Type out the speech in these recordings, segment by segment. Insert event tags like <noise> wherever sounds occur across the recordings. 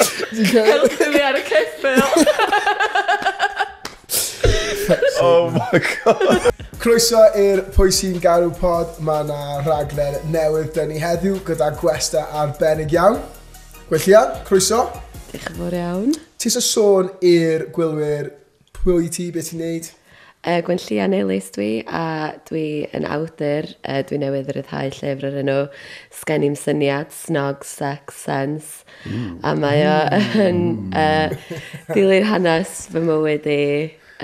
Helpu fi ar y ceffil. oh my god. Croeso i'r Pwy sy'n garw pod. Mae yna rhaglen newydd dyn ni heddiw gyda gwesta arbennig iawn. Gwellian, croeso. Diolch yn fawr iawn. Tis y sôn i'r gwylwyr pwy ti, beth ti'n neud? Uh, Gwen Llian Elis dwi, a dwi yn awdur, uh, dwi newydd ryddhau llyfr yr enw Sgen i'n syniad, Snog, Sex, Sense. Mm. A mae o yn mm. uh, dilyn hanes fy mywyd i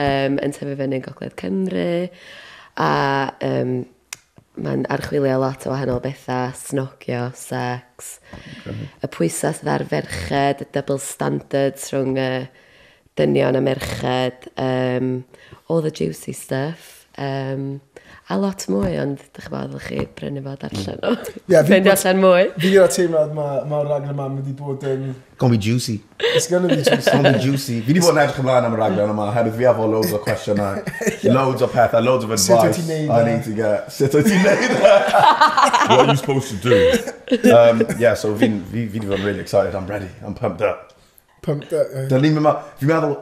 um, yn tyfu fyny yn Gogledd Cymru. A um, mae'n archwilio lot o wahanol bethau, snogio, sex, okay. y pwysau sydd ar ferched, y double standards rhwng y uh, dynion a merched, um, all the juicy stuff. Um, a lot mwy, ond dych chi'n meddwl chi brynu fo darllen Ie, Yeah, Fynd allan mwy. Fi gyda teimlad mae'r ma raglen yma wedi bod yn... Gonna be juicy. It's gonna be juicy. It's gonna be juicy. Fi wedi bod yn edrych ymlaen am y raglen yma, hefyd fi efo loads o cwestiynau, <laughs> yeah. loads o pethau, loads of advice. Sut ti'n neud I e? need to get. Sut ti'n neud e? What are you supposed to do? <laughs> um, yeah, so fi wedi bod yn really excited. I'm ready. I'm pumped up. Dyn ni'n meddwl, fi'n meddwl,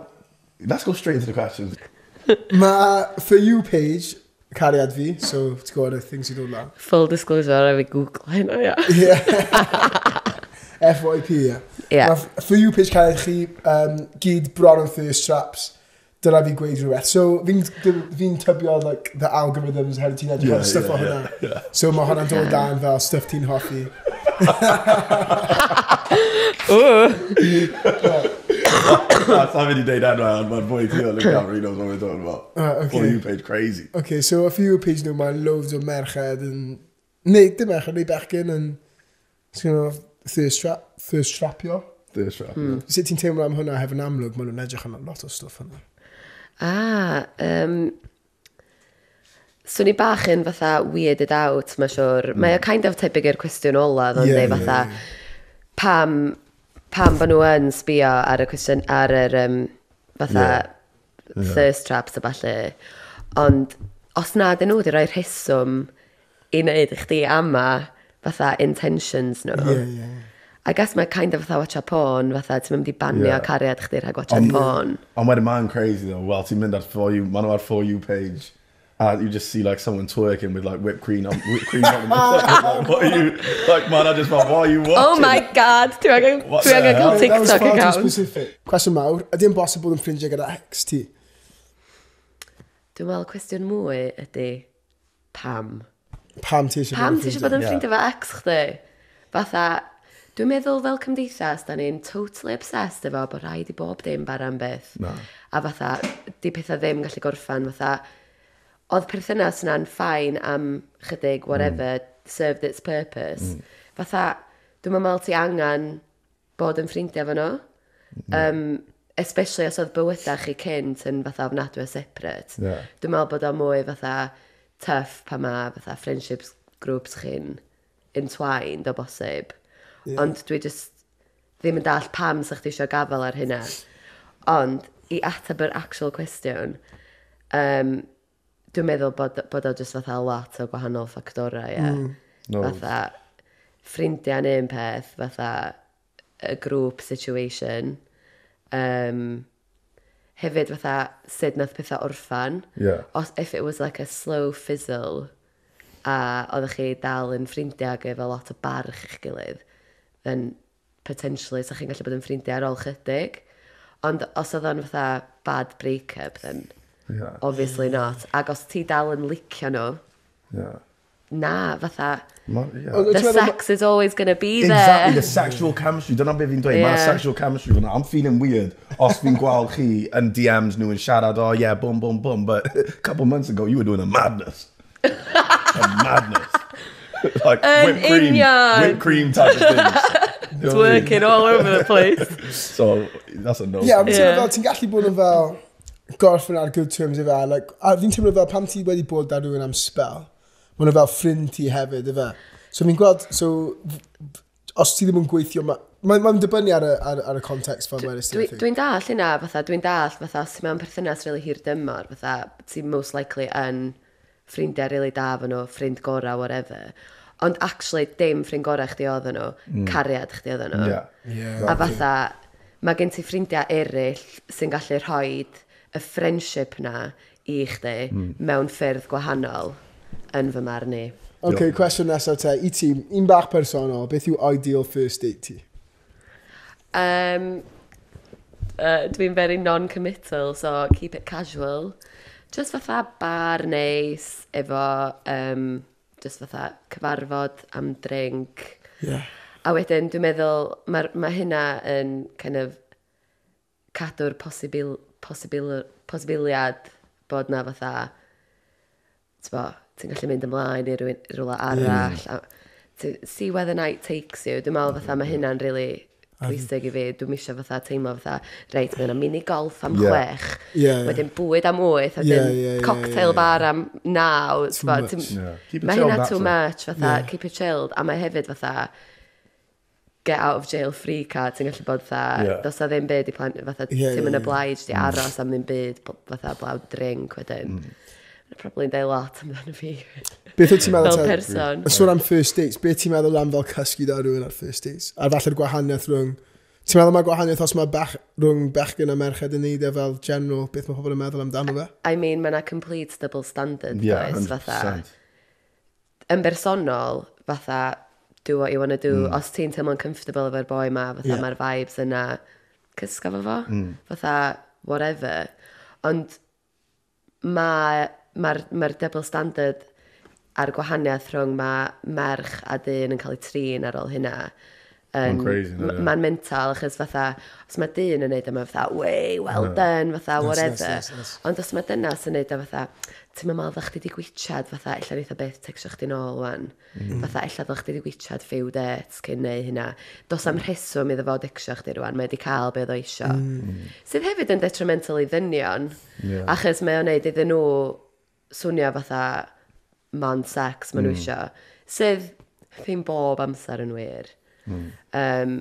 let's go straight into the questions. <laughs> Mae for you page cariad fi, so ti'n gwybod y things i ddod lan. Full disclosure, a fi Google hynna, ia. Yeah. <laughs> FYP, ia. Yeah. Mae for you page cariad chi um, gyd bron yn thirst traps. Dyna fi gweud rhywbeth. So fi'n fi tybio like, the algorithms her ti'n edrych yeah, ar stuff yeah, o hynna. Yeah, yeah. So mae hwnna'n dod dan fel stuff ti'n hoffi. <laughs> That's having you day that around but boy too. Look out, he knows what we're talking about. Uh, okay. For you page crazy. Okay, so for you page no man loads of merched and Neu, dim merched, nee bechgyn yn sgyn o thirst trap, thirst trapio. Thirst trapio. Mm. Sut ti'n teimlo am hwnna hef yn amlwg, maen nhw'n edrych yn lot o stwff hwnna. Ah, um, swn i bach yn fatha weirded out, mae'n siwr. Mm. Mae o kind of tebyg i'r cwestiwn ola, ddo'n yeah, dweud fatha, yeah, yeah pam, pam bod nhw yn sbio ar y cwestiwn, ar yr um, fatha yeah. yeah. thirst traps a falle. Ond os na dyn nhw wedi rhoi rheswm i wneud i chdi ama fatha intentions nhw. Yeah, yeah. I guess mae kind of fatha watcha porn, fatha ti'n mynd i banio yeah. cariad chdi rhag watcha porn. Ond wedyn mae'n crazy though, wel ti'n mynd ar For You, maen nhw ar For You page uh, you just see like someone twerking with like whipped cream on whipped cream on themselves. like, what are you like, man? I just thought, why are you oh watching? Oh my god, dwi angen dwi angen cael TikTok account. Cwestiwn mawr, ydy'n bosib bod yn ffrindiau gyda ex ti? Dwi'n meddwl cwestiwn mwy ydy pam. Pam ti eisiau Pam ti eisiau bod yn ffrindiau yeah. fo ex chdi? Fatha, Dwi'n meddwl fel cymdeithas, da ni'n totally obsessed efo bod rhaid i bob dim bar am beth. No. A fatha, di pethau ddim gallu gorffan, fatha, oedd perthynas yna'n ffain am chydig, mm. whatever, mm. served its purpose. Mm. Fatha, dwi'n meddwl ti angen bod yn ffrindiau fan nhw. Mm. Um, especially os oedd bywydau chi cynt yn fatha ofnadwy o separate. Yeah. Dwi'n meddwl bod o mwy fatha tough pa ma fatha friendships groups chi'n entwined o bosib. Yeah. Ond dwi just ddim yn dall pam sa'ch chi eisiau gafel ar hynna. Ond i ateb yr actual cwestiwn, um, Dwi'n meddwl bod, bod o just fatha lot o gwahanol ffactorau, ie. Yeah. Mm. No. Fatha ffrindiau'n un peth, fatha y grŵp situation. Um, hefyd fatha sut nath pethau orffan. Yeah. Os, if it was like a slow fizzle, a oeddech chi dal yn ffrindiau ag efo lot o barch i'ch gilydd, then potentially, sa'ch chi'n gallu bod yn ffrindiau ar ôl chydig. Ond os oedd o'n fatha bad break-up, then Yeah. Obviously not. Ac os ti dal yn licio nhw, yeah. na, fatha, Ma, yeah. the sex is always going to be there. Exactly, the sexual chemistry. Dyna beth fi'n dweud, yeah. sexual chemistry fyna. I'm feeling weird os fi'n gweld chi yn DMs nhw yn siarad, oh yeah, boom, boom, boom, but <laughs> a couple months ago you were doing a madness. a madness. <laughs> like whipped cream, whipped cream type of things. <laughs> It's working all over the place. so, that's a no. Yeah, ti'n yeah. gallu bod yn fel, gorffen ar good terms i fe. Like, a fi'n teimlo fel pam ti wedi bod ar rhywun am spel, mae nhw fel ffrind ti hefyd i fe. So fi'n gweld, so, os ti ddim yn gweithio, mae'n ma, ma, dibynnu ar, y, ar, ar y context fel mae'n ystod. Dwi'n dall hynna, fatha, dwi'n dall, fatha, os ti'n mewn perthynas really hir dymor, fatha, ti'n most likely yn ffrindiau really da fo nhw, ffrind gorau, whatever. Ond actually, dim ffrind gorau chdi oedd nhw, mm. cariad chdi oedd nhw. Yeah. Yeah, a fatha, mae gen ti ffrindiau eraill sy'n gallu rhoi y friendship na i chdi mm. mewn ffyrdd gwahanol yn fy marn i. OK, yeah. cwestiwn nesaf te. I ti, un bach personol, beth yw ideal first date ti? Um, uh, Dwi'n very non-committal, so keep it casual. Just fatha bar neis, efo um, just fatha cyfarfod am drink. Yeah. A wedyn, dwi'n meddwl, mae ma hynna yn kind of cadw'r posibil, posibil posibiliad bod na fatha, ti'n gallu mynd ymlaen i rywun, rhywle arall. Mm. A, to see where the night takes you. Dwi'n meddwl fatha mae hynna'n really pwysig i fi. Dwi'n misio fatha teimlo fatha, reit, mae yna mini golf am yeah. chwech. Yeah, yeah. Wedyn bwyd am wyth. Wedyn yeah, yeah, yeah, cocktail yeah, yeah. bar am naw. Too much. Yeah. Mae hynna too much. Fatha, yeah. keep it chilled. A mae hefyd fatha, get out of jail free card, ti'n gallu bod fatha, yeah. dos a ddim byd i plant, fatha, yeah, ti'n mynd yeah, obliged yeah. i mm. aros am ddim byd, fatha blawd drink wedyn. Mm. Mae'n probably'n dweud lot amdano fi. Beth wyt ti'n meddwl? Fel person. Yn sôn am first dates, beth ti'n meddwl am fel cysgu da rhywun ar first dates? A falle'r gwahaniaeth rhwng... Ti'n meddwl mae gwahaniaeth os mae bech, rhwng bechgyn a merched yn neud e fel general, beth mae pobl yn meddwl amdano fe? I mean, mae yna complete double standard, yeah, does, fatha. Yn bersonol, fatha, do what you want to do. Mm. Os ti'n teimlo'n comfortable efo'r boi ma, fatha yeah. mae'r vibes yna, cysgo fo fo, mm. fatha whatever. Ond mae'r ma, ma, ma double standard a'r gwahaniaeth rhwng mae merch a dyn yn cael ei trin ar ôl hynna yn... Mae'n mental, achos fatha, os mae dyn yn neud yma fatha, wei, well no. done, fatha, yes, whatever. Yes, yes, yes. Ond os mae dynas yn neud yma fatha, ti'n meddwl ddech chi wedi gwychad, fatha, illa neitha beth tecsio chdi nôl wan. Mm. Fatha, illa ddech chi wedi gwychad fyw det cyn neu hynna. Dos am rheswm iddo fo decsio chdi rwan, mae wedi cael beth o isio. Mm. Sydd hefyd yn detrimental i ddynion, yeah. achos mae o'n neud iddyn nhw swnio fatha mon sex maen nhw mm. isio. Sydd ddim bob amser yn wir. Mm. Um,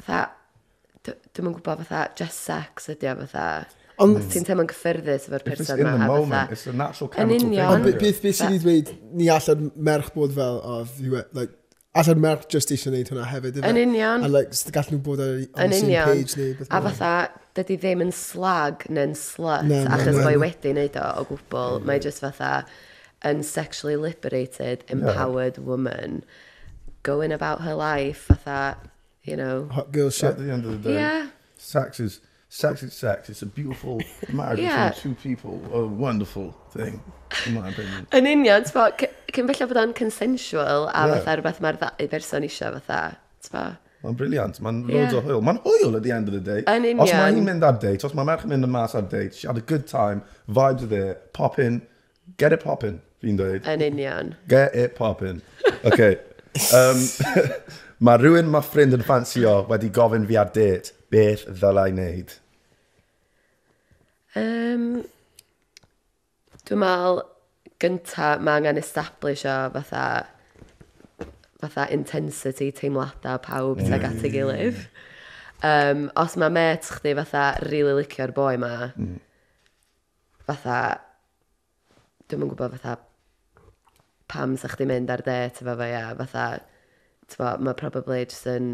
fatha, dwi'm yn gwybod fatha, just sex ydi o fatha. Ond mm. ti'n teimlo'n gyffyrddus efo'r person yma. It's in the moment, fatha, it's a natural chemical thing. Union. Ond beth beth sydd wedi dweud ni allan merch bod fel, o, like, allan merch just eisiau gwneud hwnna hefyd. ife? Yn union. A like, gallen nhw bod ar on the same page neu beth. A fatha, dydy ddim yn slag neu'n slut, no, achos no, no, boi wedi wneud o o gwbl. Mm. Mae just fatha, yn sexually liberated, empowered yeah. woman going about her life fatha, you know. Hot girl shit at the end of the day. Yeah. Sex is sex is sex. It's a beautiful <laughs> marriage yeah. between two people. A wonderful thing, in my opinion. Yn union, t'bo, cyn bella bod o'n consensual a yeah. fatha rhywbeth mae'r ddau berson eisiau fatha, t'bo. Mae'n briliant, mae'n yeah. loads o hwyl. Mae'n hwyl at the end of the day. Yn union. Os mae hi'n mynd ar date, os mae merch yn mynd yn mas ar date, she had a good time, vibes are there, pop in, get it poppin', fi'n dweud. Yn union. Get it poppin'. Okay. <laughs> Um, <laughs> mae rhywun mae ffrind yn ffansio wedi gofyn fi ar date beth ddylai wneud. Um, Dwi'n meddwl, gynta, mae angen establish o fatha, fatha intensity teimladau pawb yeah. tag at ei mm. gilydd. Um, os mae met chdi fatha rili really licio'r boi ma, mm. fatha, dwi'n yn gwybod fatha pam sa chdi mynd ar det efo fe, ia, fatha, tyfo, mae probably just yn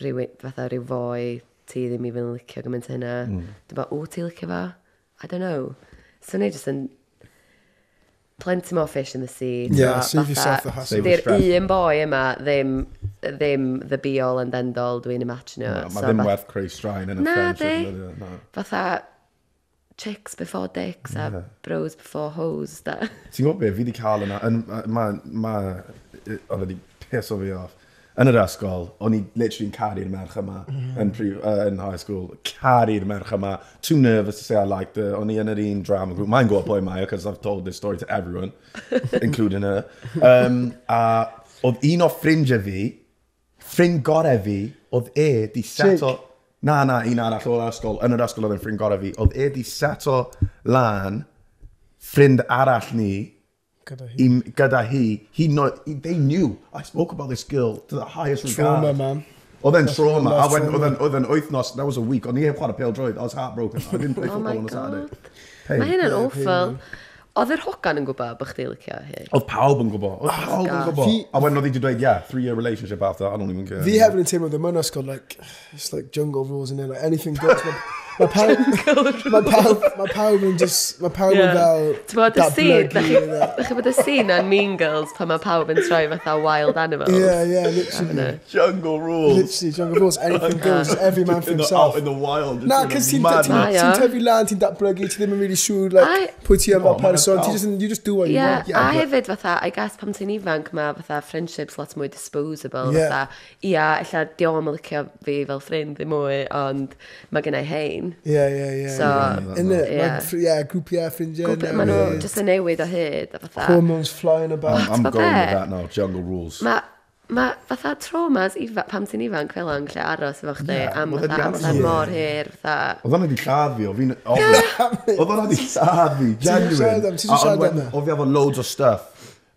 rhyw, fatha rhyw fwy, ti ddim i fynd licio gymaint hynna. Mm. Dwi'n bod, o, ti licio fo? I don't know. So ni just yn plenty more fish in the sea. Yeah, save yourself the hassle. Di'r un boi yma ddim, ddim the be all and end all dwi'n imagine. No, so, mae ddim werth creu straen yn y friendship. Na, di. Fatha, chicks before dicks a yeah. bros before hoes. <laughs> Ti'n gwybod beth, fi wedi cael yna, mae, mae, oedd wedi piso fi off. Yn yr ysgol, o'n i literally'n caru'r merch yma mm. yn, prif, uh, yn high school. Caru'r merch yma. Too nervous to say I liked her. O'n i yn yr un drama group. Mae'n gwybod pwy mae, because I've told this story to everyone, <laughs> including her. Um, a oedd un o ffrindiau fi, ffrind gorau fi, oedd e di seto... o na, na, un arall o'r ysgol, yn yr ysgol oedd yn ffrind gorau fi, oedd e di seto lan ffrind arall ni, gyda hi. i, gyda hi, he no, they knew, I spoke about this girl to the highest trauma, regard. Trauma, man. Oedd e'n trauma, a oedd e'n wythnos, that was a week, o'n i heb chwarae pêl droed, I was heartbroken, I didn't play oh football oh on a Saturday. Hey. Mae hyn yn awful. Yeah, Oedd yr hogan yn gwybod bod chdi licio hi? Oedd pawb yn gwybod. Oedd oh, pawb yn gwybod. A wedyn oedd hi wedi dweud, yeah, three-year relationship after, I don't even care. Fi hefyd yn teimlo ddim yn ysgol, like, it's like jungle rules in there, like anything goes. <laughs> Mae pawb... Mae pawb... Mae pawb yn just... Mae pawb yn fel... Ti'n bod y scene... Dach chi bod y scene yn Mean Girls pan mae pawb yn troi fatha wild animals. Yeah, yeah, literally. Jungle rules. Literally, jungle rules. Anything <laughs> goes. Every man for himself. Out in the wild. Na, cos ti'n tyfu lan, ti'n datblygu, ti ddim yn really siŵr, like, pwy ti am oh, fel person. Oh. You just do what you want. Yeah, a hefyd fatha, I guess pam ti'n ifanc mae fatha friendships lot mwy disposable. Fatha, ia, illa diolch am licio fi fel ffrind ddim mwy, ond mae gennau hein hun. Ie, ie, ie. So, yna, ie, grwpiau ffrindiau. Grwpiau, mae nhw just yn newid o hyd. Hormones flying about. I'm, I'm going with that now, jungle rules. Mae ma fatha traumas ifa, pam ti'n ifanc fel o'n lle aros efo chdi yeah, am fatha amser yeah. mor hir fatha. Oedd hwnna di lladd fi, oedd hwnna di lladd fi, genuine. Ti'n siarad am, Oedd fi efo loads o stuff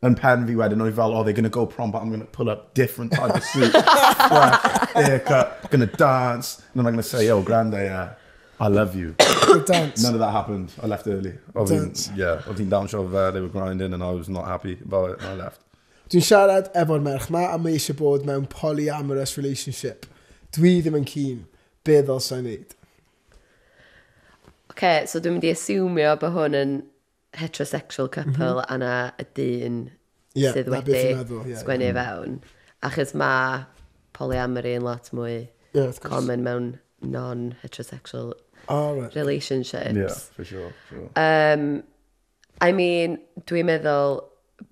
yn pen fi wedyn, oedd fel, oh, they're gonna go prom, but I'm gonna pull up different type of suit. <laughs> Fresh, haircut, gonna dance, and then I'm gonna say, yo, grande, yeah. I love you. <coughs> dance. None of that happened. I left early. Oedd hi'n, Dance. yeah, oedd hi'n dawnsio fe, they were grinding and I was not happy about it and I left. Dwi'n siarad efo'r merch ma a mae eisiau bod mewn polyamorous relationship. Dwi ddim yn keen. Be ddylsau wneud? okay, so dwi'n mynd i asiwmio bod hwn yn heterosexual couple mm -hmm. a na y dyn Ie, sydd na beth wedi i'n meddwl, ie, sgwennu fewn. Achos mae polyamory yn lot mwy yeah, common mewn non-heterosexual oh, right. relationships. Yeah, for sure. For sure. Um, I mean, dwi'n meddwl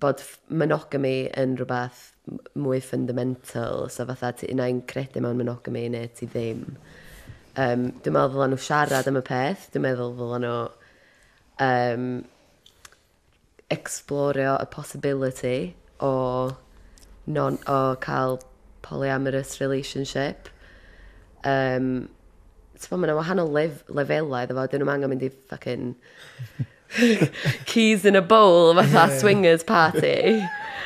bod monogamy yn rhywbeth mwy fundamental, so fatha ti unai'n credu mewn monogamy neu ti ddim. Um, dwi'n meddwl ddylan nhw siarad am y peth, dwi'n meddwl ddylan nhw um, explorio y possibility o, non, o cael polyamorous relationship. Um, Ti'n mae mae'n wahanol lef lefelau iddo fo, dyn nhw'n angen mynd i fucking <laughs> keys in a bowl, fatha yeah. swingers party.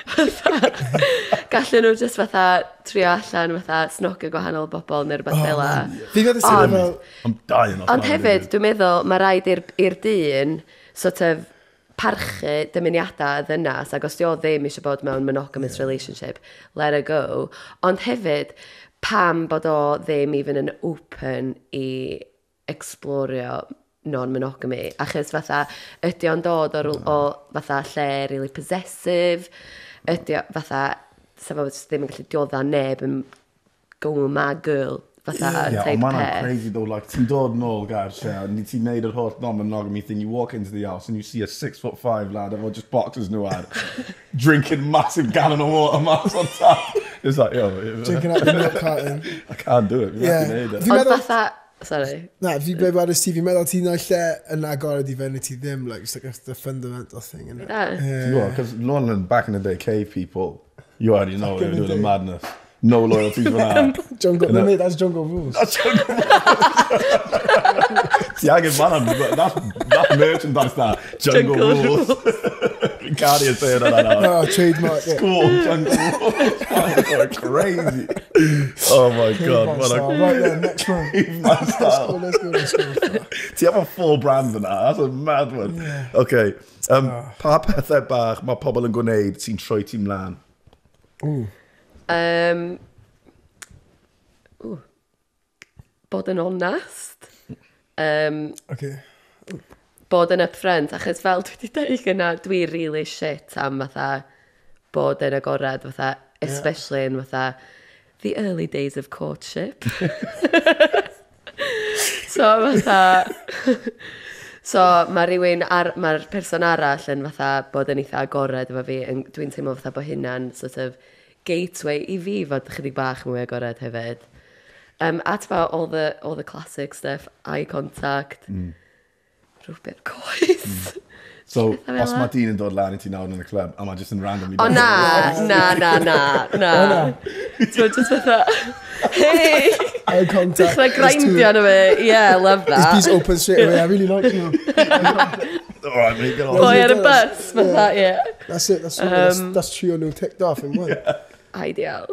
<laughs> Gallen nhw just fatha trio allan fatha snog y gwahanol bobl neu rhywbeth fel la. Fi fod ysgrifennu fel... Ond dau yn Ond hefyd, dwi'n meddwl, mae rhaid i'r dyn sort of parchu dymuniadau ddynas ac os di o ddim eisiau bod mewn monogamous yeah. relationship, let her go. Ond hefyd, pam bod o ddim even yn open i explorio non-monogamy. Achos fatha, ydy o'n dod o, hmm. o fatha lle really possessive, ydy o fatha, sef o ddim yn gallu diodda neb yn go my girl fatha yeah, type peth. crazy though, like, ti'n dod nôl gair lle, ni ti'n neud yr holl non-monogamy thing, you walk into the house and you see a six foot five lad efo just boxers nhw ar, <laughs> drinking massive gallon of water mass on tap. It's like, yo... Drinking out the milk carton. <laughs> I can't do it, fi'n yeah. neud it. Ond fatha, Sorry. Na, fi ble bod ys ti, fi'n meddwl ti'n o'r lle yn agored i fewn ti ddim, like, it's like a fundamental thing, innit? Yeah. Yeah. Because London, back in the day, cave people, you already know they're doing a madness no loyalties fyna. <laughs> Jungle, no, mate, that's jungle rules. That's jungle rules. <laughs> See, I get mad on that, that merchandise, that jungle, jungle rules. Ricardia saying that, now. No, trademark, yeah. Cool, jungle rules. <laughs> Oh, crazy. Oh my god, what a... Right there, next one. Let's go, let's go, let's go. Ti a full brand yna, that's a mad one. Yeah. Okay, um, oh. pa pethau bach mae pobl yn gwneud sy'n troi ti mlaen? Ooh. Um, ooh, bod yn onest. Um, okay. Bod yn upfront, achos fel dwi wedi dweud gyna, dwi really shit am fatha bod yn agored, fatha, especially yeah. in fatha the early days of courtship. <laughs> so fatha... So mae rhywun, ar, mae'r person arall yn fatha bod yn eitha agored efo fi, dwi'n teimlo fatha bod hynna'n sort of gateway i fi fod chydig bach mwy agored hefyd. Um, at about all the, all the classic stuff, eye contact, mm. rhywbeth coes. Mm. <laughs> So, os mae dyn yn dod lan i ti nawr yn y cleb, a mae jyst yn randomly... O na, na, na, na, na. Ti'n just fatha, hey! Eye contact. Dechrau grindio na fi. Yeah, I love that. This piece open straight away, I really like you. <laughs> Alright, mate, get on. Boy ar y bus, fatha, yeah. That's it, that's, um, that's, that's trio nhw ticked off in one. Yeah ideal.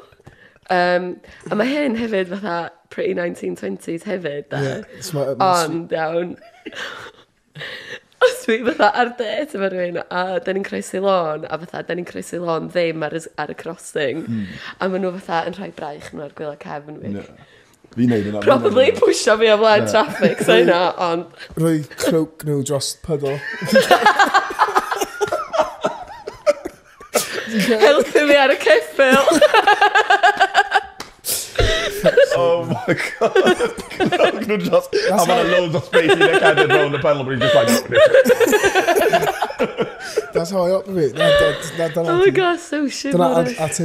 Um, a mae hyn hefyd fatha pretty 1920s hefyd. Da. Yeah, it's Ond iawn. Os dwi fatha ar det efo rhywun, a da ni'n croesi lôn, a fatha da ni'n croesi lôn ddim ar, ar y crossing, mm. a maen nhw fatha yn rhoi braich nhw ar gwyla cefn fi. No. Fi wneud yna. Probably pwysio fi o flaen traffic, so yna, ond... Rhoi croak nhw dros pedal. <laughs> <laughs> Helping me out of <laughs> oh my god! I'm gonna just, I'm gonna loads of space in the cannon on the panel, but he's just like. <laughs> That's how I operate. That, that, that, that, oh my god, so chivalrous. I, this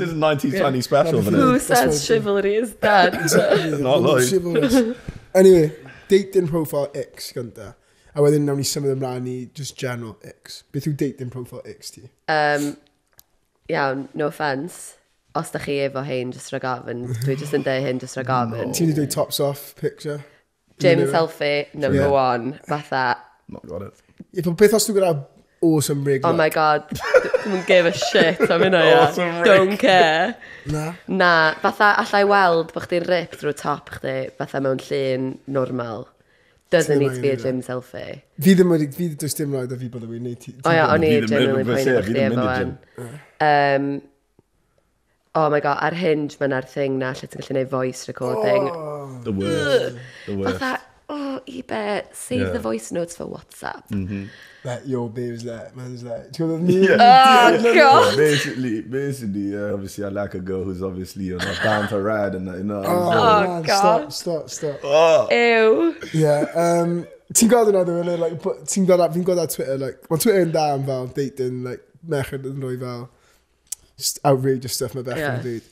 is 1920s yeah. special, isn't it? Who says chivalry is dead? exactly. Not like. chivalrous. Anyway, dating profile X, Gunther. in only some of them that i need just general X. Beth date dating profile X ti? Um, iawn, no offence, os da chi efo hyn, just rhag ofyn, dwi just yn deud hyn just rhag ofyn. Ti'n wedi dweud tops off picture? Gym selfie, number yeah. one, fatha. Not got it. Ie, beth os dwi'n gyda awesome rig? Oh my god, <laughs> dwi'n give a shit am hynna, ia. Don't care. Na. Na, fatha allai weld bod chdi'n rip drwy top chdi, fatha mewn llun normal doesn't need to be a gym selfie. Fi ddim wedi, fi does dim rhaid o fi bod o wedi'i wneud. O ia, o'n i generally poeni efo chdi efo fan. Um, oh my god, ar Hinge mae'n ar thing na lle ti'n gallu gwneud voice recording. Oh, the worst. The worst eBay, save yeah. the voice notes for WhatsApp. Mm -hmm. Like, yo, babe's like, man's like, do you know what I mean? Yeah. <laughs> Oh, God. Yeah, basically, basically, yeah, obviously, I like a girl who's obviously, you know, down to ride and, you know. Oh, oh man, God. Stop, stop, stop. Oh. Ew. Yeah, um, ti'n gweld yna dwi'n yn like, ti'n gweld, fi'n gweld ar Twitter, like, mae Twitter yn da am fel, dating, like, merched yn rhoi fel, just outrageous stuff mae bech yn dweud.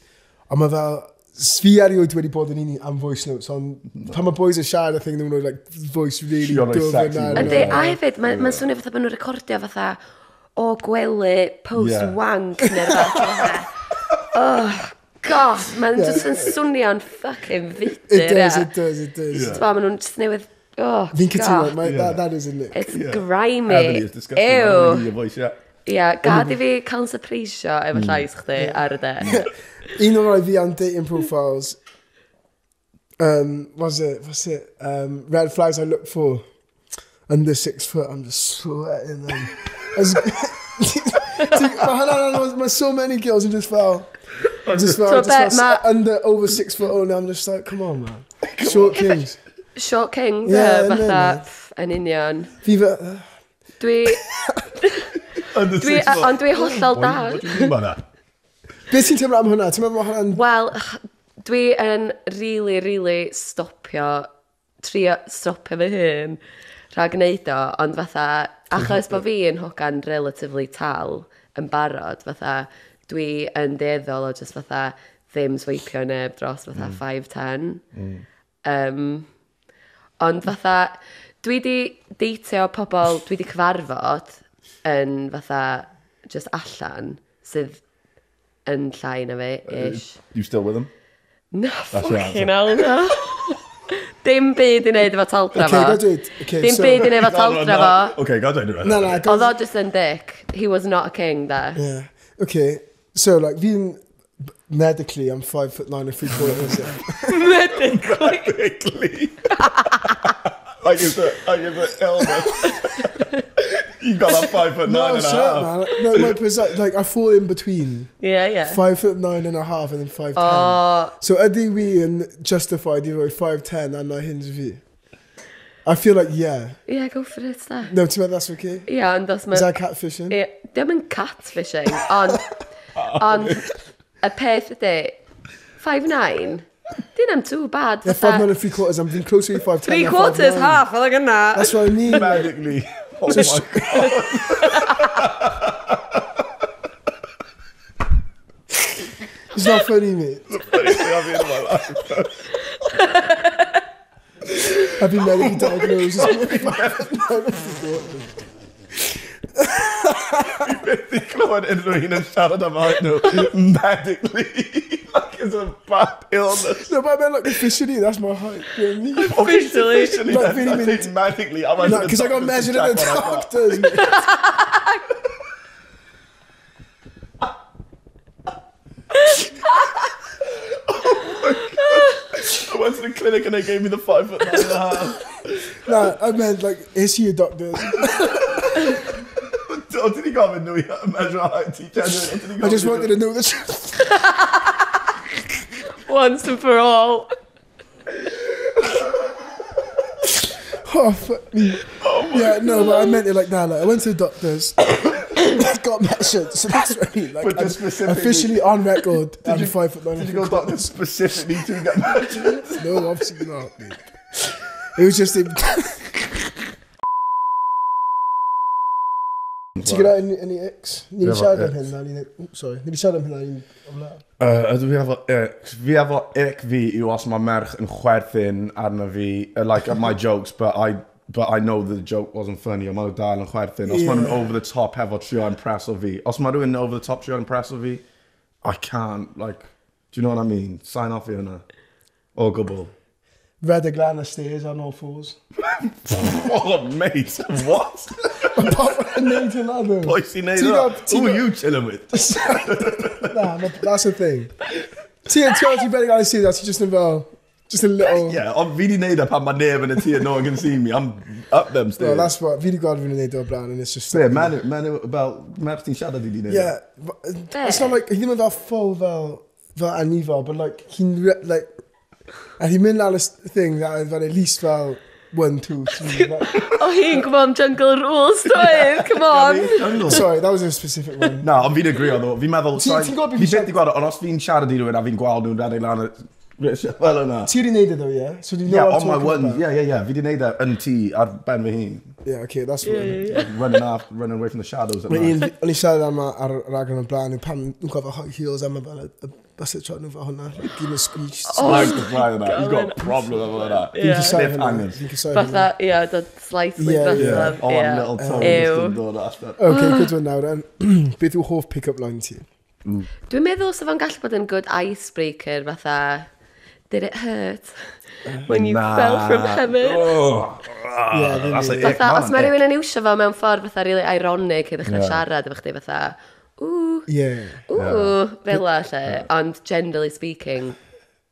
Ond mae fel, fi erioed wedi bod yn un am voice notes, ond no. pan mae boys yn siarad, I think nhw'n rhoi like, voice really dwf yna. Ynddi, a hefyd, mae'n ma swnio fatha bod nhw'n recordio fatha o gwely post-wank yeah. neu rhywbeth. oh, god, mae'n yeah. just yn swnio'n fucking fidyr. It does, it does, it does. Yeah. Twa, maen nhw'n just newydd Oh, Fi'n cytuno, yeah. that, that is a it. It's yeah. grimy. Ebony, it's disgusting. Ew. Your voice, yeah. Ia, gad i fi cael surpreisio efo mm. llais chdi ar y de. Un o'r rhaid fi am dating profiles, um, was it, was it, um, red flags I look for under six foot, I'm just sweating them. As, <laughs> mae so many girls who just fell. Just fell, so just fell Matt... under over six foot oh, old, I'm just like, come on, man. Short kings. Short kings, yeah, fatha, yn union. Fi fe... Dwi, <laughs> <laughs> Dwi, ond dwi hollol da. <laughs> Beth sy'n teimlo am hwnna? Ti'n meddwl hwnna'n... Wel, dwi yn really, really stopio, trio stopio fy hun rhag gwneud o, ond fatha, achos bod fi yn hogan relatively tal yn barod, fatha, dwi yn deddol o just fatha ddim sweipio neb dros fatha mm. 5-10. Mm. Um, ond fatha, dwi di deitio pobl dwi di cyfarfod yn fatha just allan sydd yn llai na fi, ish. Uh, you still with him? Na, fucking hell, na. Dim byd i wneud efo taldra fo. Okay, dweud. Okay, Dim so... byd i wneud efo taldra fo. Okay, ga dweud rhywbeth. Na, na. Oedd o just yn dick. He was not a king there. Yeah. Okay, so like fi'n medically I'm five foot nine and three quarters. <laughs> medically? medically. I give the, I give the elbow. <laughs> you got a five foot nine no, and a half. up, man. No, my precise, like I fall in between Yeah, yeah. five foot nine and a half and then five ten. Oh, So ydy we yn justified i roi five ten and I hinge fi? I feel like yeah. yeah, go for it, da. No, ti'n meddwl that's okay? Ie, ond os Is mae... that catfishing? Ie, Dim yn catfishing, ond... ond y peth ydy, 5'9", dyn am too bad. Yeah, five nine and three quarters. I'm being closer to five ten. Three quarters, half, oedd yna. That's what I mean. Magically. Oh my god. it's not funny, mate. It's the funniest thing I've heard in my life. I've been medically diagnosed. <laughs> I've been <laughs> medically diagnosed. Medically and Louis and shouted them out, medically like it's a bad illness. No, but I meant like officially, that's my height. You know what I mean? <laughs> Officially. Officially. Like, that's really, not really- it medically. I'm No, because I got measured at the doctors. mate. <laughs> Oh when went to the clinic and they gave me the five foot nine and a half. No, I meant, like, is he a doctor? O, ti di gofyn nhw i measure height ti, Jenny? I just wanted to know the truth. <laughs> Once and for all. <laughs> Oh, fuck me. yeah, no, but I meant it like that. Like, I went to the doctors, <coughs> got measured, so that's what I mean. Like, But I'm just specifically- officially on record, I'm you- five foot nine. Did you go doctor specifically to get measured? <laughs> No, obviously not. Dude. It was just. A... Ti'n gyda any i ex? Ni wedi siarad am hynna, ni'n... Sorry, ni wedi siarad am hynna, ni'n ofla. Ydw fi efo ex. Fi efo ex fi yw os mae merch yn chwerthin arna fi, like, at my jokes, but I but I know the joke wasn't funny, ond mae nhw dal yn chwerthin. Os yeah. maen nhw'n over the top hefo trio impress o fi. Os mae rhywun over the top trio impress o fi, I can't, like, do you know what I mean? Sign off i hynna. O gwbl. Red <laughs> a glan of stairs on all fours. oh, mate, what? Papa needs a ladder. Boise needs. Who are you chilling with? <laughs> nah, no, that's the thing. Tia you better guys see that's just about Just a little. Yeah, I'm really need up at my name and a tear. No one can see me. I'm up them stairs. Well, that's what. Really God really need up and it's just. Yeah, man, man, about maps the shadow did he know? Yeah, uh, it's not like he didn't have full vel, vel and but like he like A hi'n mynd ar y thing that oedd fel at least fel one, two, three. <laughs> o hi'n gwybod am Jungle Rules, doedd, <laughs> come on. Sorry, that was a specific one. Na, ond fi'n agrio ddo. Fi'n meddwl... Ti'n gwybod beth fi'n siarad? Fi'n gweld, ond os fi'n siarad i rhywun a fi'n gweld nhw'n rhaid lan fel yna. Ti wedi neud iddo, ie? So di yeah, on my one, ie, ie, ie. Fi wedi neud e yn ti ar ben fy hun. Ie, oce, that's yeah, yeah, running, off, running away from the shadows. O'n i siarad am ar raglen yn blaen, pan nhw'n gofio hot heels am y fel y basset shot nhw fel hwnna. Gyn y squeech. Oh, Slag the fly yna. He's got a problem efo hwnna. Fi'n cysau hwnna. Fi'n cysau hwnna. Fatha, ie, dod slightly. Ie, ie. Oh, I'm little tongue. Ew. Oce, good one nawr. <clears throat> Beth yw hoff pick-up line ti? Dwi'n meddwl sef o'n gallu bod yn good icebreaker fatha did it hurt <laughs> when you nah. fell from heaven? Oh. Yeah, ah, that's like fatha, man, os mae rhywun yn iwsio fo mewn ffordd fatha really ironic i ddechrau yeah. siarad efo chdi fatha, ww, yeah. ww, fel o lle, ond generally speaking,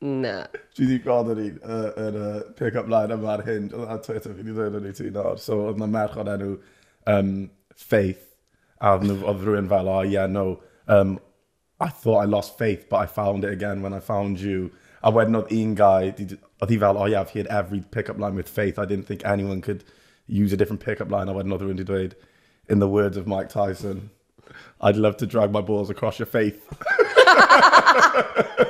na. Dwi wedi gweld yr un, yr uh, uh, pick-up line yma ar hyn, a Twitter fi wedi dweud yn ei tu nawr, so oedd na merch o'n enw um, Faith, a oedd rhywun fel, oh yeah, no, um, I thought I lost faith, but I found it again when I found you. A wedyn oedd un guy, oedd hi oh yeah, I've hit every pick-up line with faith. I didn't think anyone could use a different pick-up line. A wedyn oedd rhywun wedi dweud, in the words of Mike Tyson, I'd love to drag my balls across your faith. <laughs> <laughs>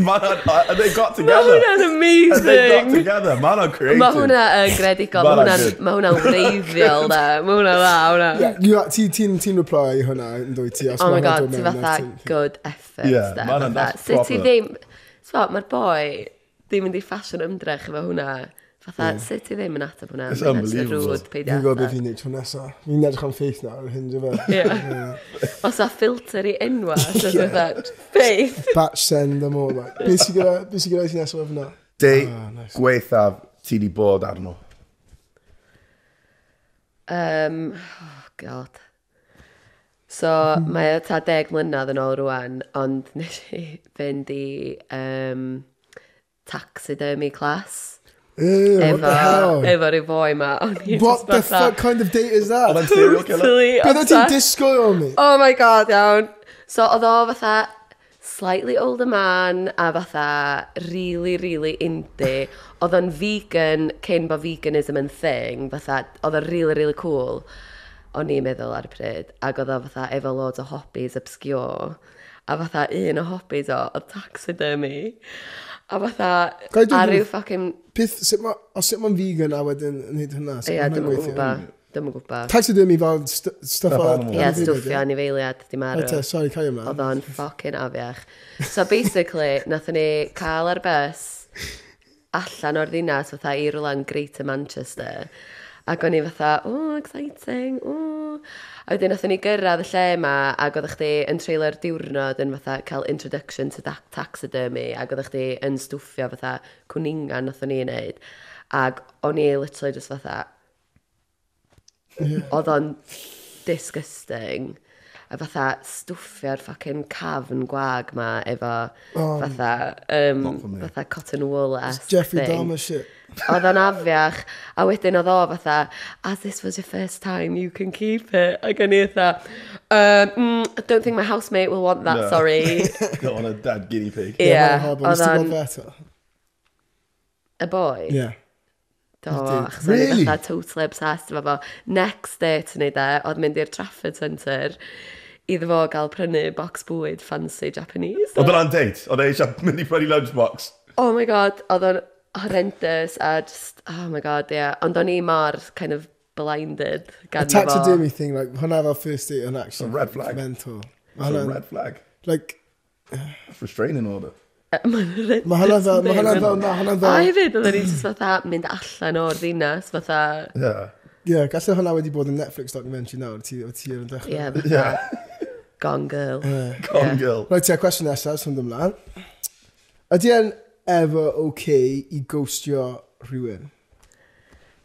Man, and they got <laughs> together. Mae hwnna'n amazing. They got together. Man, I'm creative. Mae hwnna yn gredigol. Mae hwnna'n wreiddiol, da. Mae hwnna'n dda, hwnna. Yeah, Ti'n ti reply oh i hwnna yn dwy ti. Oh my god, ti fatha good effort. Yeah, mae hwnna'n... Sut ti ddim... So, mae'r boi ddim yn di ffasiwn ymdrech efo hwnna. Fatha, yeah. sut ti ddim yn ateb hwnna? It's unbelievable. Fi'n gwybod beth fi'n neud tro nesaf. Fi'n edrych am ffeith nawr, ar hyn, dwi'n fe. <laughs> Os a filter i enwa, <laughs> so dwi'n dweud, ffeith. <laughs> Batch send am all. Like. Beth sy'n gyda ti nesaf efo hwnna? Dei oh, ah, nice. gweithaf ti di bod arno? Um, oh god. So, hmm. mae o ta deg mlynedd yn ôl rwan, ond nes i fynd i um, taxidermy class Ew, efo, what the efo rhyw boi ma. What the fuck kind of date is that? totally. Bydda ti'n disgwyl o mi? Oh my god, iawn. So, oedd o fatha slightly older man a fatha really, really indie. Oedd o'n vegan cyn bod veganism yn thing. Fatha, oedd o'n really, really cool. O'n i'n meddwl ar y pryd. Ac oedd o fatha efo loads o hobbies obscure a fatha un o hobbies o, oedd taxidermy. A fatha, a rhyw ffocin... Peth, sut ma, os sut ma'n vegan a wedyn yn hyd hynna? Ie, yeah, dwi'n gwybod. Dim yn gwybod. Taxidermy fel st stuff o... Ie, stwffio anifeiliad, dim arw. Ete, sorry, cael yma. Oedd o'n ffocin afiach. So basically, nathon ni cael ar bus allan o'r ddinas fatha i rwlan Greater Manchester. Ac o'n i fatha, oh, exciting, oh. A wedyn nathon ni gyrraedd y lle yma ac oeddech chdi yn trailer diwrnod yn fatha cael introduction to taxidermy ac oeddech chdi yn stwffio fatha cwningan nathon ni wneud. Ac o'n i literally just fatha... Oedd o'n disgusting. A fatha stwffio'r ffocin cafn gwag ma efo um, fatha, um, fatha cotton wool-esque thing. Jeffrey Dahmer shit. Oedd o'n afiach, a wedyn oedd o fatha, as this was your first time, you can keep it. Ac o'n i fatha, um, mm, don't think my housemate will want that, no. sorry. <laughs> Not on a dad guinea pig. Yeah, yeah oedd o'n... better? A boy? Yeah. Do, achos really? o'n i fatha totally obsessed efo fo. Next day, ti'n neud e, oedd mynd i'r Trafford Centre iddo fo gael prynu box bwyd fancy Japanese. Oedd o'n date? Oedd e eisiau mynd i prynu lunchbox? Oh my god, oedd o'n horrendous a just, oh my god, yeah. Ond o'n i mor kind of blinded gan fo. taxidermy thing, like, hwnna fel first date yn actually. A red flag. Mental. That's a red flag. Like... Restraining order. <laughs> Mae hwnna fel, mae hwnna fel, mae hwnna fel... A hefyd, oedden ni just fatha mynd allan o'r ddinas, fatha... Yeah. Yeah, gallai hwnna wedi bod yn Netflix documentary nawr, ti o'r tir yn dechrau. Yeah, fatha. Gone Girl. Gone Girl. Right, ti'n cwestiwn nesaf, sy'n dymlaen. Ydy e'n ever okay i ghostio rhywun?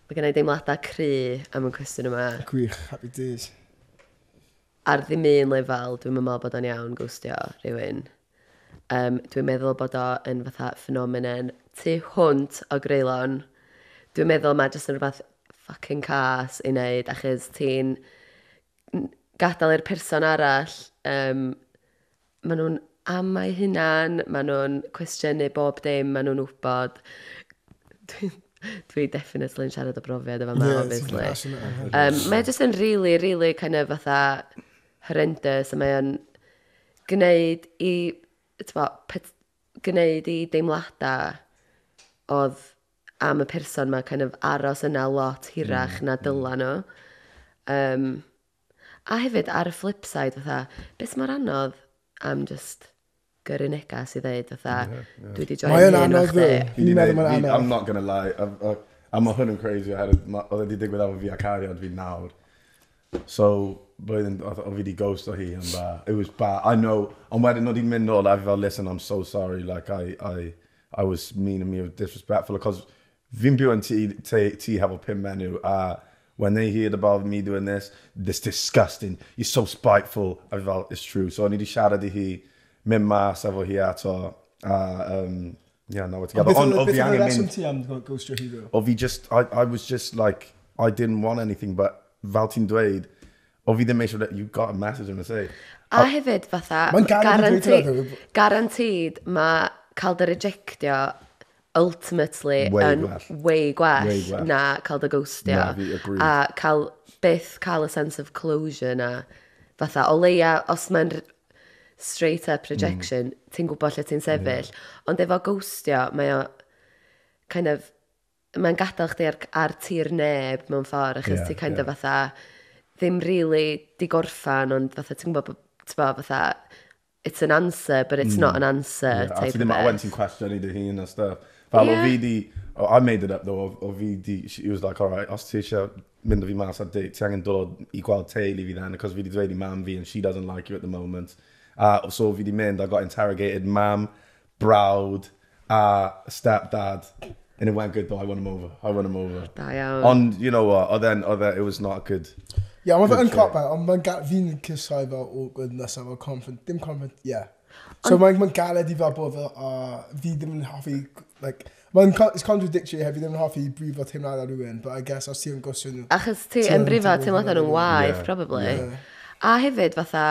Mae gen i deimladau cry am y cwestiwn yma. Gwych, happy days. Ar ddim un lefel, dwi'n meddwl bod o'n iawn gwstio rhywun. Um, dwi'n meddwl bod o yn fatha ffenomenon tu hwnt o greulon. Dwi'n meddwl mae jyst yn rhywbeth fucking cas i wneud, achos ti'n gadael i'r person arall, um, maen nhw'n am eu hunan, maen nhw'n cwestiynu bob dim, maen nhw'n wybod. Dwi, dwi definitely yn siarad o brofiad efo yma, yeah, obviously. Um, mae jyst yn really, really kind of fatha horrendous, a mae o'n gwneud i, tyfo, gwneud i deimladau oedd am y person mae kind of aros yna lot hirach mm. na dyla nhw. Um, a hefyd ar y flip side, fatha, beth mae'r anodd am just gyrru negas i ddeud fatha, dwi wedi joio Mae o'n hyn anodd o'ch ddo. di. Fi 'di Fi'n meddwl neud- mae'n fi- I'm not gonna lie. I've- uh, I'm a hwn yn crazy. I had a- ma- Oedd wedi digwydd efo fi a cariad fi nawr. So, blwyddyn, oedd oedd fi wedi ghost o hi yn ba. It was bad. I know. Ond wedyn oedd hi'n mynd nôl a fi fel, listen, I'm so sorry. Like, I, I, I was mean and me was disrespectful. Because fi'n byw yn ti, ti, ti hefo pum menyw. A when they heard about me doing this, this disgusting. You're so spiteful. A fi fel, it's true. So, o'n i wedi siarad i hi, mynd mas efo hi ato. A, um, yeah, no, together. Beth Ond o fi angen mynd... ti am Ghost Your Hero? O fi just, I, I was just like, I didn't want anything, but fel ti'n dweud, o fi ddim eisiau, you got a message yn y say. A, hefyd fatha, guaranteed, guaranteed mae cael dy rejectio ultimately way yn gwell. way gwell, way gwell. na cael dy ghostio. Na, a cael, byth cael y sense of closure na. Fatha, o leia, os mae'n straight up rejection, mm. ti'n gwybod lle ti'n sefyll. Mm. Ond efo ghostio, mae o kind of, mae'n gadael chdi ar, ar tir neb mewn ffordd, achos yeah, ti'n kind yeah. of fatha ddim really di gorffan, ond fatha ti'n gwybod, ti'n gwybod fatha, it's an answer, but it's mm. not an answer. Yeah, a ti ddim awen ti'n cwestiwn i dy hun a stuff. Fel yeah. o fi di, oh, I made it up though, o, o fi di, she was like, alright, os ti eisiau mynd o fi mas ar date, ti angen dod i gweld teulu fi then, because fi di dweud i mam fi, and she doesn't like you at the moment. A so fi di mynd, I got interrogated, mam, brawd, a stepdad. And it went good though, I won him over. I won him over. Da iawn. Ond, you know what, oedd e, it was not good. Ie, yeah, mae'n yn cop out, ond mae'n gael, fi'n cysau fel awkward nesaf fel confident, dim confident, ie. Yeah. So mae'n ma galed i fel bod fel, uh, fi ddim yn hoffi, like, mae'n, it's contradictory hefyd, ddim yn hoffi brifo teimlad ar rhywun, but I guess os ti yn gwsio nhw. Achos ti yn brifo teimlad ar nhw'n waith, probably. A hefyd fatha,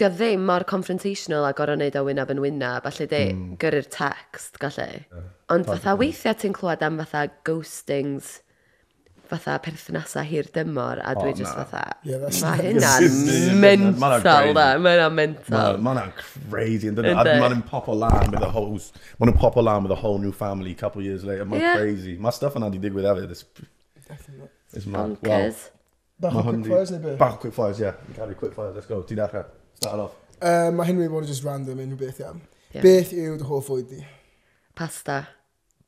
Dio ddim mor confrontational a gorau wneud o wynaf yn wynaf, a lle di mm. gyrru'r text, gallu. Yeah. Ond fatha weithiau ti'n clywed am fatha ghostings, fatha perthnasau hir dymor, a dwi oh, just fatha, yeah, mae hynna'n mental, da, mae hynna'n mental. Mae hynna'n crazy, and then mae hynna'n pop o lan with a whole, mae hynna'n pop o lan with a whole new family a couple years later, mae'n yeah. crazy. Mae stuff yna di digwydd hefyd, it's... It's mad. Bonkers. Well, Bach o quick fires neu beth? Bach o quick fires, ie. Yeah. Quick fires, let's go. Ti'n achau. Dar off. Um, mae hyn wedi bod yn just random unrhyw beth iawn. Yeah. Beth yw dy hoff fwyd di? Pasta.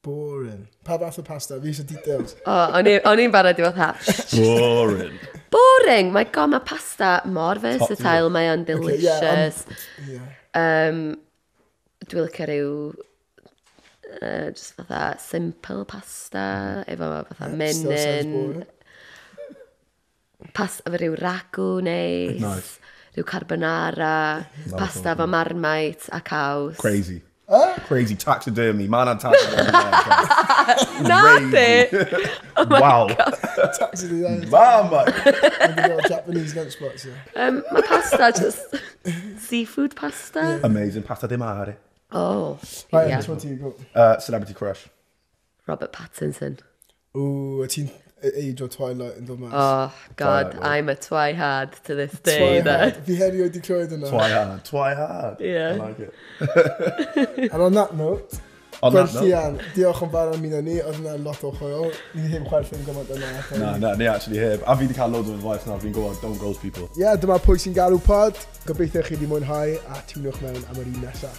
Boring. Pa fath o pasta? Fi eisiau details. <laughs> O, oh, o'n i'n barod i fod ha. Boring. Boring. Mae go, mae pasta mor versatile. Mae o'n delicious. Okay, yeah, um, I'm, yeah. um, Dwi'n licio rhyw uh, just fatha simple pasta, efo fatha yeah, menyn. Pasta efo rhyw ragw neis. Nice rhyw carbonara, no, pasta fo marmite a caws. Crazy. Uh, crazy taxidermy. man on taxidermy. <laughs> Na di. <laughs> Oh wow. Taxidermy. Marmite. Japanese lunch spots, yeah. Um, mae pasta just seafood pasta. Yeah. Amazing. Pasta de mare. Oh. Right, yeah. which one do you go? Uh, celebrity crush. Robert Pattinson. Ooh, a teen E- e- age o Twilight yn dod mas. Oh, God, Twilight. I'm a twihard to this day. Twihard. Fi heri wedi clywed yna. Twy hard. Twy hard. Yeah. I like it. <laughs> And on that note, On that note. diolch yn fawr am un o'n ni, oedd yna lot o chwyl. Ni heb chwerthu'n gymaint yna. Na, na, ni actually heb. A fi wedi cael loads o advice na, fi'n gwybod, don't ghost people. Ie, yeah, dyma pwy sy'n galw pod. Gobeithio chi wedi mwynhau a tiwnwch mewn am yr un nesaf.